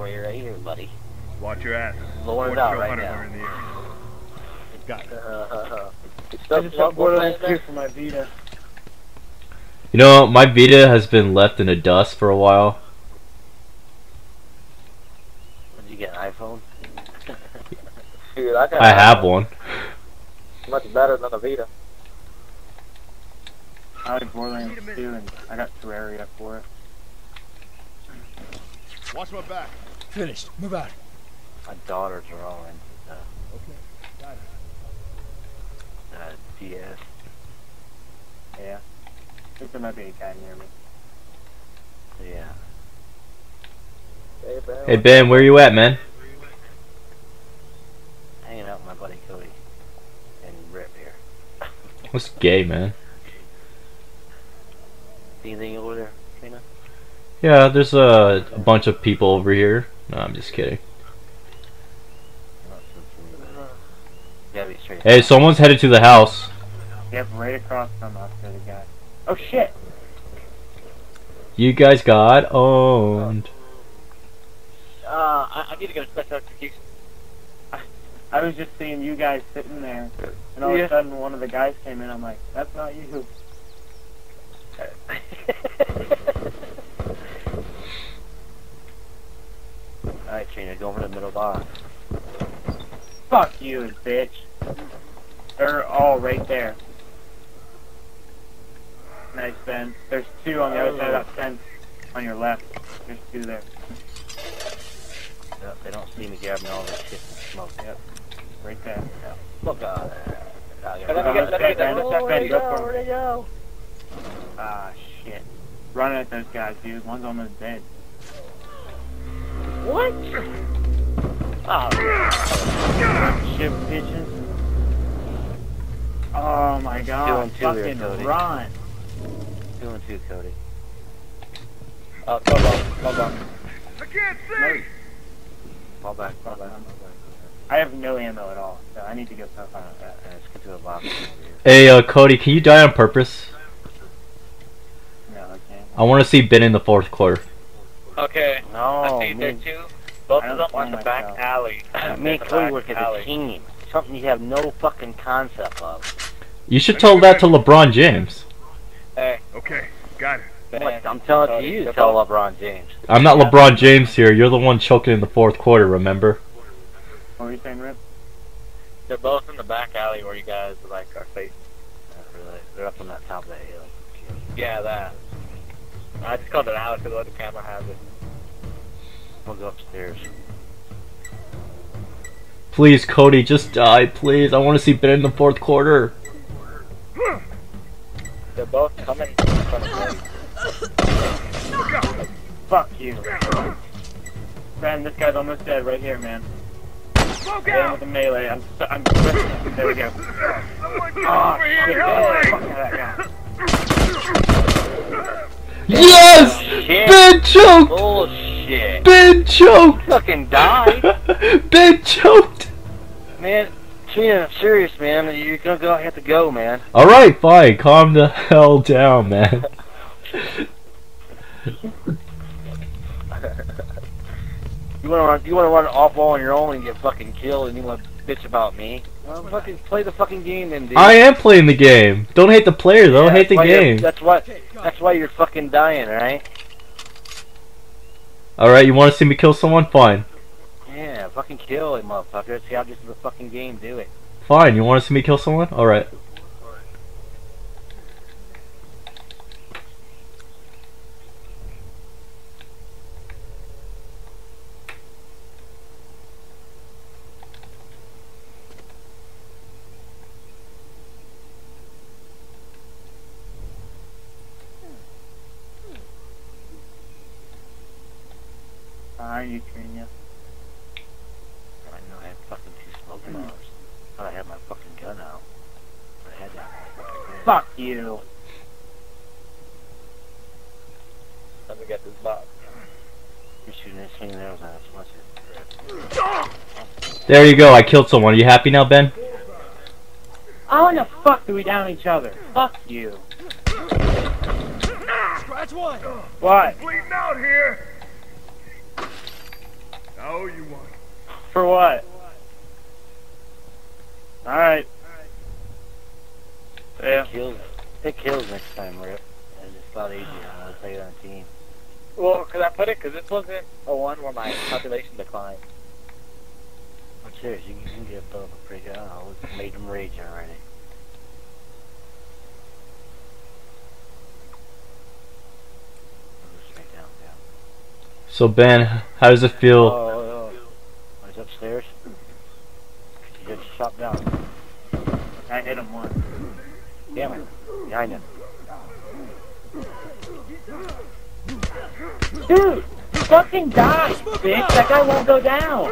for you right here, buddy. Watch your ass. Lowering it Fort out right now. in the air. Got it. Uh, I just got Borderlands 2 for my Vita. You know, my Vita has been left in a dust for a while. Did you get an iPhone? Dude, I got I have one. much better than a Vita. I like Borderlands 2 and I got Terraria for it. Watch my back. Finished. Move out. My daughters are all into the Okay. Got it. uh, DS. Yeah. I think there might be a guy near me. Yeah. Hey, Ben. Hey Ben, where you at, man? Hanging out with my buddy Cody and Rip here. What's gay, man? Anything over there, Trina? Yeah, there's a, a bunch of people over here. No, I'm just kidding. Gotta be straight. Hey, someone's headed to the house. Yep, right across from us, there's a guy. Oh shit! You guys got owned. Uh, I, I need to get a special execution. I was just seeing you guys sitting there, and all Yeah. of a sudden one of the guys came in. I'm like, that's not you. Alright, Trina, go over to the middle box. Fuck you, bitch. They're all right there. Nice, Ben. There's two on the other side of that fence on your left. There's two there. Yep, they don't see me grabbing all this shit and smoke. Yep. Right there. Look, Let me get- let me get that- that where'd Ben, go go? for Where'd he go? Ah, shit. Running at those guys, dude. One's almost dead. What? Oh, Shit, bitches. Oh my god. Two and two here, Fucking Cody. run. two and two, Cody. Uh, go back, go back. I can't see. Fall back, fall back. I have no ammo at all, so I need to go tough on that. let's get to a box. Hey, uh, Cody, can you die on purpose? No, I can't. I want to see Ben in the fourth quarter. Okay. No, I see there me, two. Both I don't of them on blame the back myself. alley. me and The Cody back work as a team. Something you have no fucking concept of. You should tell that to LeBron James. Hey, Okay. Got it. Ben. What? I'm telling Cody, you to they're tell LeBron James. I'm not LeBron James here. You're the one choking in the fourth quarter, remember? What were you saying, Rip? They're both in the back alley where you guys like are facing. Not really. They're up on that top of that hill. Yeah, that. I just called it alley because the camera has it. We'll go upstairs. Please, Cody, just die, please. I want to see Ben in the fourth quarter. They're both coming in front of me. Fuck you. Ben, this guy's almost dead right here, man. Smoke out. with the melee. I'm, so, I'm there we go. Someone Oh, shit, here. Ben. Help Fuck me. that guy. Yes! Shit. Ben choked! Bullshit. Ben choked! Fucking died. ben choked! man, Trina, I'm serious, man. You're gonna go, have to go, man. Alright, fine. Calm the hell down, man. You wanna run, you wanna run off ball on your own and get fucking killed, and you wanna bitch about me? Well, fucking play the fucking game, then, dude. I am playing the game. Don't hate the player, though. Yeah, hate the that's why you're- game. That's why. That's why you're fucking dying, right? Alright, you want to see me kill someone? Fine. Yeah, fucking kill it, motherfucker. See how this is a fucking game. Do it. Fine. You want to see me kill someone? Alright. Are you, Trina? I know I had fucking two smoking arms. Thought I had my fucking gun out. I had that. Fuck you. Let me get this box. You're shooting this thing there. Was that much it? There you go. I killed someone. Are you happy now, Ben? How in the fuck do we down each other? Fuck you. Scratch one. What? Bleeding out here. Owe you one. For what? Alright. Yeah. Pick kills. Pick kills next time, Rip. And it's a lot easier. I'm play it on team. Well, because I put it, because this wasn't a one where my population declined. I'm serious. You, you can get above a pretty good. I don't know. It's made them rage already. Go Straight down, down. So Ben, how does it Oh, feel? oh, oh. He's upstairs. He just shot down. I hit him once. Damn it. Behind him. Dude! Fucking die, bitch! That guy won't go down!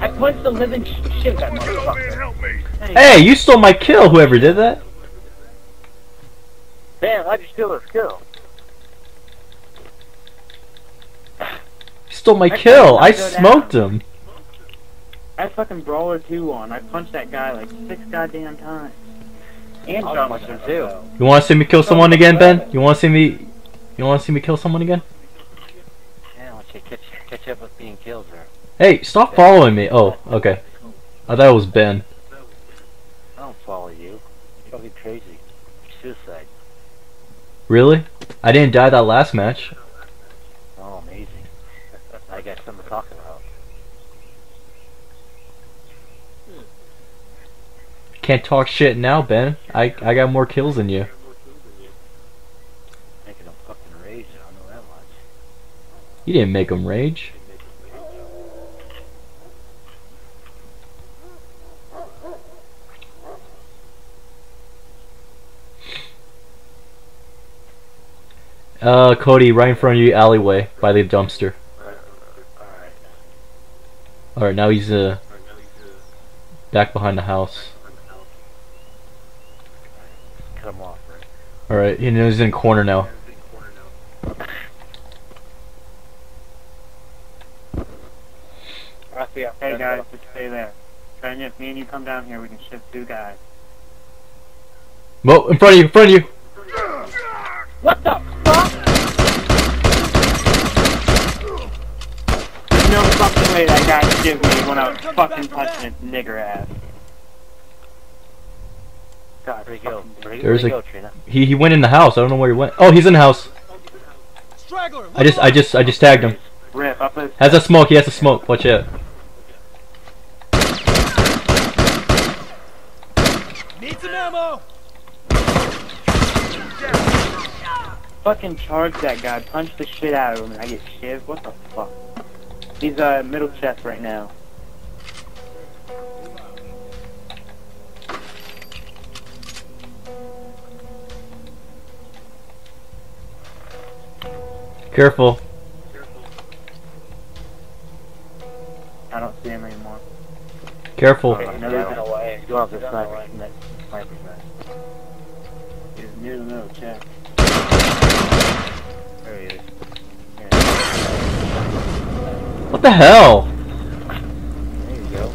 I punched the living shit out of that Help me and motherfucker. Hey, you stole my kill. Whoever did that. Man, why'd you steal his kill? You stole my That kill. I did not go smoked him. I had fucking Brawler 2 on. I punched that guy like six goddamn times. And I'll shot punch him too. You want to see me kill someone again, Ben? You want to see me? You want to see me kill someone again? Yeah, why don't you catch, catch up with being killed there? Hey, stop following me. Oh, okay. I thought it was Ben. I don't follow you. You're fucking crazy. Suicide. Really? I didn't die that last match. Oh, amazing. I got something to talk about. Can't talk shit now, Ben. I I got more kills than you. Making them fucking rage, I know that much. You didn't make him rage. Uh, Cody, right in front of you, alleyway by the dumpster. Alright. All right, now he's uh back behind the house. Cut him off, right? All right, he knows he's in corner now. Raphael. Hey guys, just stay there. Trying if me and you come down here, we can shift two guys. Well, in front of you, in front of you. What the fuck? There's no fucking way that guy could give me when I was fucking touching his nigger ass. God, Where'd he go? Where'd There's where'd a- go, Trina? He he went in the house. I don't know where he went. Oh, he's in the house. I just I just I just tagged him. Rip up his. Has a smoke. He has a smoke. Watch out. Need some ammo. Fucking charge that guy, punch the shit out of him, and I get shivved. What the fuck? He's uh middle chest right now. Careful. I don't see him anymore. Careful. Okay, He's no, he's away. He's going off the sniper, sniper's. He's near the middle chest. There he is. What the hell? There you go.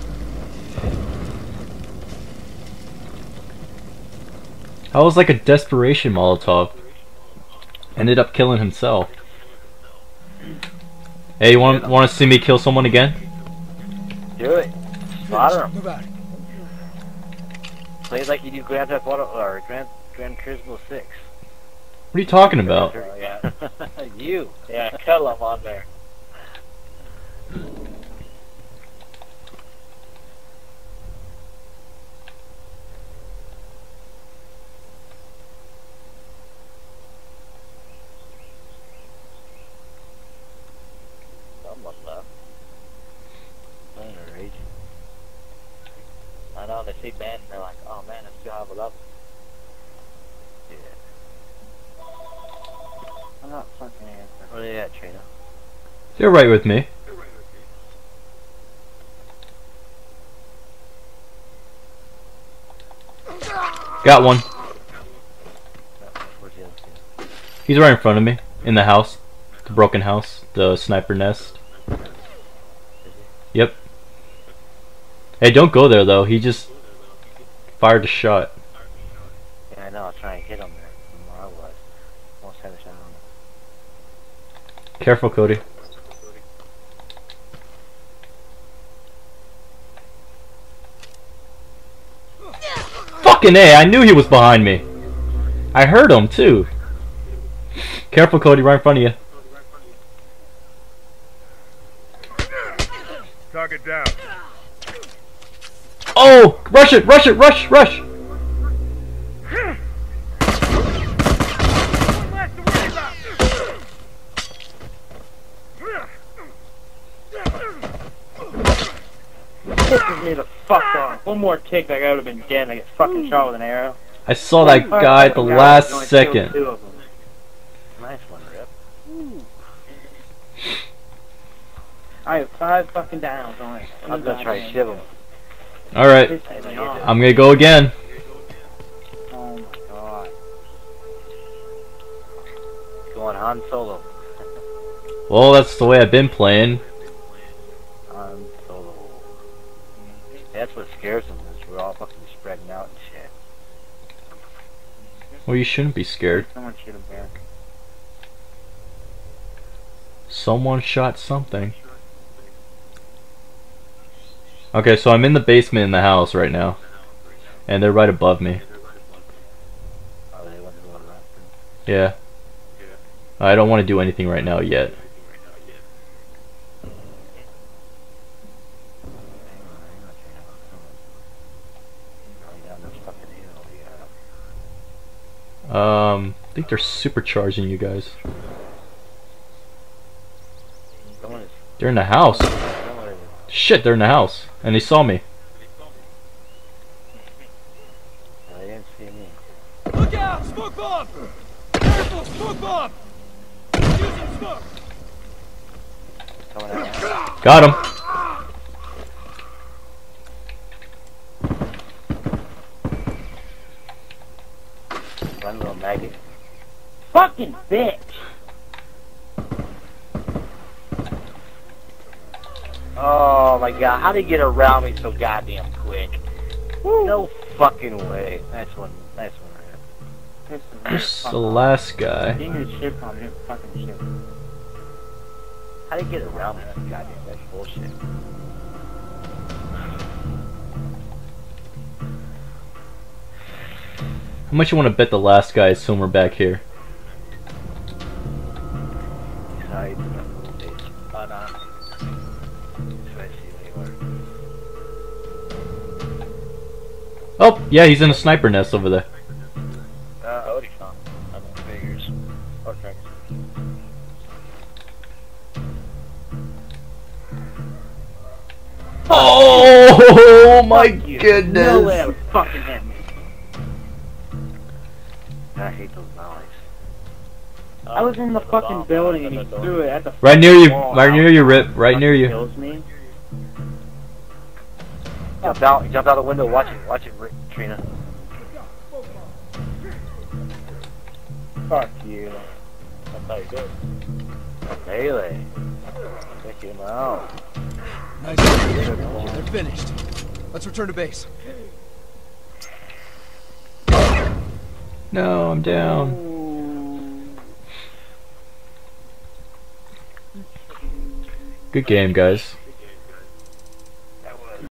That was like a desperation Molotov. Ended up killing himself. Hey, you want want to see me kill someone again? Do it. Slaughter him. Move out. Play like you do Grand Theft Auto or Grand Grand Turismo 6. What are you talking about? Yeah. you. Yeah, kill him on there. Someone left. Playing a rage. I know, they see Ben and they're like, oh man, it's 2 have 11. Yeah. I'm not fucking answering. Where they at, Trina? You're right with me. Got one. Where's the other two? He's right in front of me. In the house. The broken house. The sniper nest. Yep. Hey, don't go there though. He just Fired a shot. Yeah, I know. I was trying to hit him there from where I was. Almost had a shot on him. Careful, Cody. Fucking A, I knew he was behind me. I heard him, too. Careful, Cody, right in front of you. Rush it! Rush it! Rush! Rush! Pisses me the fuck off. One more kick, that guy would have been dead. I get fucking shot with an arrow. I saw that guy at the last second. two of them. Nice one, Rip. I have five fucking downs on it. I'm gonna try to shiv him. Me off. I'm gonna go again. Oh my god. Going Han Solo. Well, that's the way I've been playing. Han Solo. That's what scares them is we're all fucking spreading out and shit. Well, you shouldn't be scared. Someone shoot him there. Someone shot something. Okay, so I'm in the basement in the house right now. And they're right above me. Yeah. I don't want to do anything right now yet. Um, I think they're supercharging you guys. They're in the house. Someone is. Shit, they're in the house. And they saw me. No, they didn't see me. Look out! Smoke bomb! Careful! Smoke bomb! Using smoke! Got him. Run, little maggot. Fucking bitch! Oh my god, how did he get around me so goddamn quick? No fucking way. Nice one. Nice one, Rip. Pisses me Where's the last guy? Being a shit bomb didn't fucking shit. How did he get around me? Goddamn, that's bullshit. How much you want to bet the last guy is somewhere back here? Yeah, he's in a sniper nest over there. are. Uh, Odie found. I figures. Okay. Oh my goodness! No way that would fucking hit me. I hate those volleys. I was in the fucking building and he threw it at the Right near you, wall. right near you, Rip. Right near you. Kills me. Jump out, jump out the window, watch it, watch it, Rick, Trina. Fuck you. That's how you do it. Melee. Take him out. Nice. They're finished. Let's return to base. No, I'm down. Good game, guys.